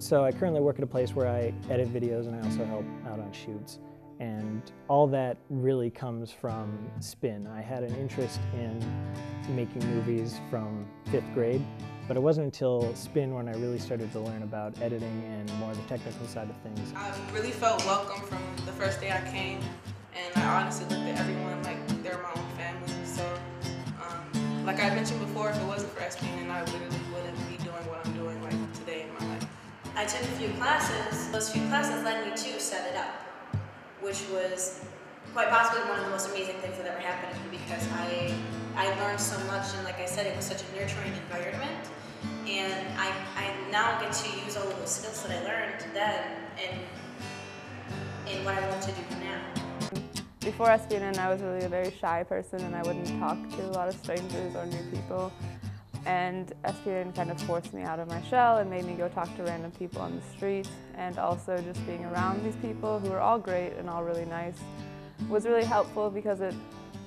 So I currently work at a place where I edit videos and I also help out on shoots. And all that really comes from spin. I had an interest in making movies from fifth grade, but it wasn't until spin when I really started to learn about editing and more of the technical side of things. I really felt welcome from the first day I came, and I honestly looked at everyone like took a few classes. Those few classes led me to set it up, which was quite possibly one of the most amazing things that ever happened to me because I I learned so much and like I said, it was such a nurturing environment. And I, I now get to use all of those skills that I learned then in, in what I want to do now. Before SPNN, I was really a very shy person and I wouldn't talk to a lot of strangers or new people. And SPNN kind of forced me out of my shell and made me go talk to random people on the street. And also just being around these people who were all great and all really nice was really helpful because it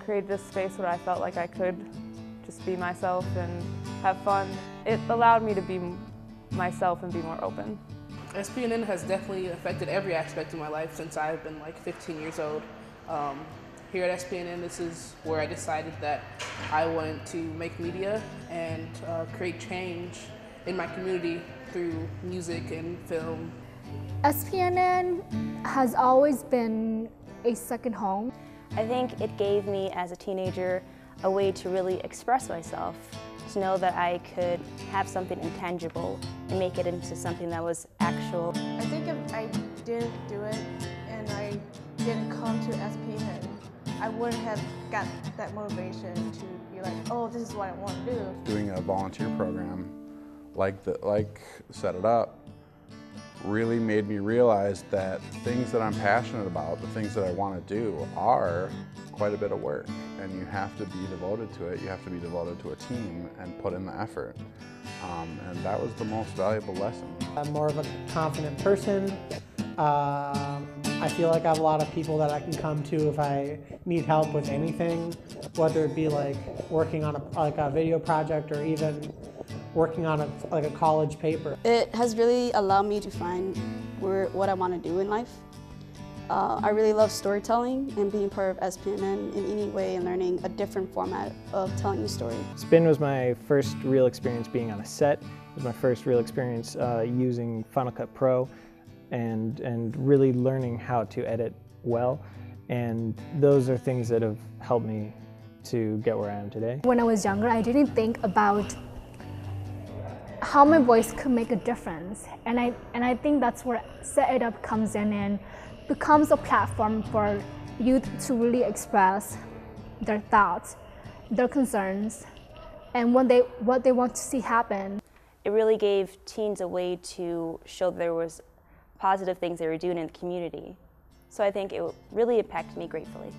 created a space where I felt like I could just be myself and have fun. It allowed me to be myself and be more open. SPNN has definitely affected every aspect of my life since I've been like 15 years old. Um, here at SPNN, this is where I decided that I wanted to make media and uh, create change in my community through music and film. SPNN has always been a second home. I think it gave me, as a teenager, a way to really express myself, to know that I could have something intangible and make it into something that was actual. I think if I didn't do it and I didn't come to SPNN, I wouldn't have got that motivation to be like, oh, this is what I want to do. Doing a volunteer program like, the, like Set It Up really made me realize that things that I'm passionate about, the things that I want to do, are quite a bit of work. And you have to be devoted to it. You have to be devoted to a team and put in the effort. Um, and that was the most valuable lesson. I'm more of a confident person. Um, I feel like I have a lot of people that I can come to if I need help with anything, whether it be like working on a, like a video project or even working on a, like a college paper. It has really allowed me to find where, what I want to do in life. Uh, I really love storytelling and being part of SPNN in any way and learning a different format of telling a story. Spin was my first real experience being on a set. It was my first real experience uh, using Final Cut Pro and, and really learning how to edit well. And those are things that have helped me to get where I am today. When I was younger, I didn't think about how my voice could make a difference. And I, and I think that's where Set It Up comes in and becomes a platform for youth to really express their thoughts, their concerns, and what they, what they want to see happen. It really gave teens a way to show there was positive things they were doing in the community. So I think it really impacted me gratefully.